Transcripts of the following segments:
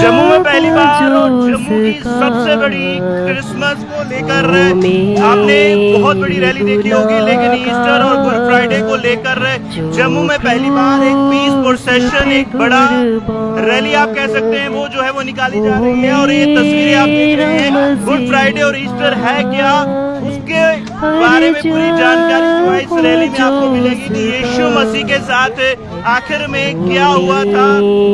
जम्मू में पहली बार और जम्मू की सबसे बड़ी क्रिसमस को लेकर आपने बहुत बड़ी रैली देखी होगी लेकिन ईस्टर और गुड फ्राइडे को लेकर जम्मू में पहली बार एक पीस प्रोसेशन एक बड़ा रैली आप कह सकते हैं वो जो है वो निकाली जा रही है और ये तस्वीरें आप देख रहे हैं। गुड फ्राइडे और ईस्टर है क्या? उसके बारे में पूरी जानकारी इस रैली में आपको मिलेगी कि यीशु मसीह के साथ आखिर में क्या हुआ था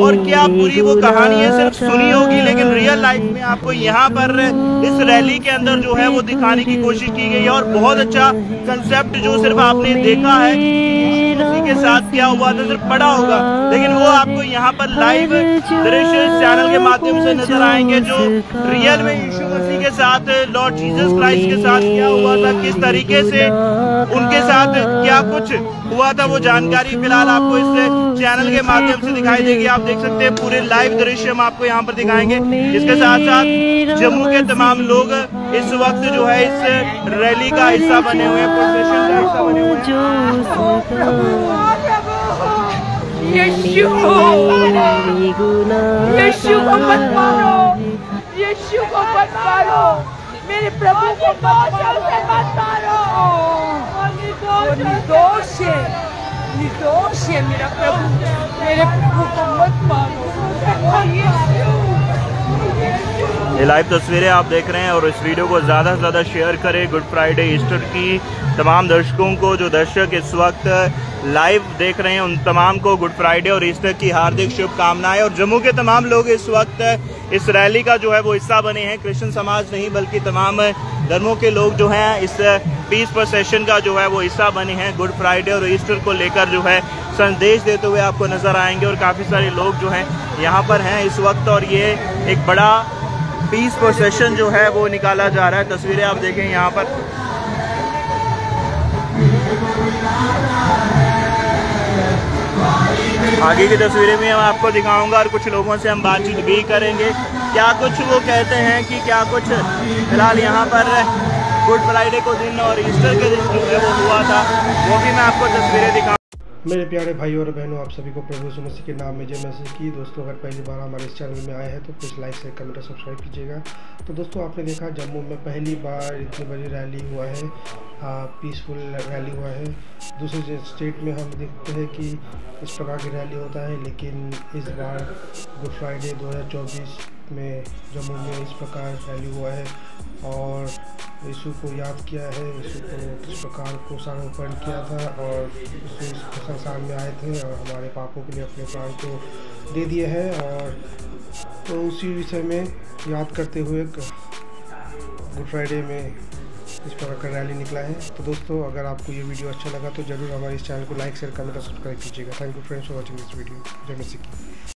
और क्या पूरी वो कहानी है, सिर्फ़ सुनी होगी, लेकिन रियल लाइफ में आपको यहाँ पर इस रैली के अंदर जो है वो दिखाने की कोशिश की गई है। और बहुत अच्छा कंसेप्ट जो सिर्फ़ आपने देखा है के साथ क्या हुआ था, सिर्फ़ पढ़ा होगा, लेकिन वो आपको यहाँ पर लाइव दृश्य चैनल के माध्यम से नज़र आएँगे जो रियल में यीशु मसीह के साथ लॉर्ड जीसस क्राइस्ट के साथ क्या हुआ था? किस तरीके से उनके साथ क्या कुछ हुआ था? वो जानकारी फ़िलहाल आपको इस चैनल के माध्यम से दिखाई देगी। आप देख सकते हैं, पूरे लाइव दृश्य हम आपको यहाँ पर दिखाएँगे। इसके साथ साथ, जम्मू के तमाम लोग इस वक्त जो है, इस रैली का हिस्सा बने हुए हैं का यीशु यीशु मत मारो। यीशु को मत मारो मेरे प्रभु को मत मत मारो वो निर्दोष है निर्दोष है ये लाइव तस्वीरें आप देख रहे हैं और इस वीडियो को ज़्यादा से ज़्यादा शेयर करें गुड फ्राइडे ईस्टर की तमाम दर्शकों को, जो दर्शक इस वक्त लाइव देख रहे हैं, उन तमाम को गुड फ्राइडे और ईस्टर की हार्दिक शुभकामनाएँ। और जम्मू के तमाम लोग इस वक्त इस रैली का जो है वो हिस्सा बने हैं। क्रिश्चियन समाज नहीं, बल्कि तमाम धर्मों के लोग जो हैं, इस पीस प्रोसेशन का जो है वो हिस्सा बने हैं। गुड फ्राइडे और ईस्टर को लेकर जो है संदेश देते हुए आपको नज़र आएँगे और काफ़ी सारे लोग जो हैं यहाँ पर हैं इस वक्त। और ये एक बड़ा पीस प्रोसेशन जो है वो निकाला जा रहा है। तस्वीरें आप देखें यहाँ पर। आगे की तस्वीरें भी मैं आपको दिखाऊँगा और कुछ लोगों से हम बातचीत भी करेंगे। क्या कुछ वो कहते हैं कि क्या कुछ फ़िलहाल यहाँ पर गुड फ्राइडे को दिन और ईस्टर के दिन जो वो हुआ था, वो भी मैं आपको तस्वीरें दिखाऊँ मेरे प्यारे भाई और बहनों, आप सभी को प्रभु मसीह के नाम में जय मैसेज की। दोस्तों, अगर पहली बार हमारे इस चैनल में आए हैं तो प्लीज़ लाइक शेयर कमेंट और सब्सक्राइब कीजिएगा। तो दोस्तों, आपने देखा, जम्मू में पहली बार इतनी बड़ी रैली हुआ है पीसफुल रैली हुआ है। दूसरे स्टेट में हम देखते हैं कि इस प्रकार की रैली होता है, लेकिन इस बार गुड फ्राइडे दो हज़ार चौबीस में जम्मू में इस प्रकार रैली हुआ है। और यीशु को याद किया है, यीशु को किस प्रकार को सारोपण किया था और संसार में आए थे और हमारे पापों के लिए अपने प्राण को दे दिए हैं। और तो उसी विषय में याद करते हुए गुड फ्राइडे में इस प्रकार का रैली निकला है। तो दोस्तों, अगर आपको ये वीडियो अच्छा लगा तो ज़रूर हमारे इस चैनल को लाइक, शेयर, कमेंट और सब्सक्राइब कीजिएगा। Thank you friends for watching this video. जय मसीह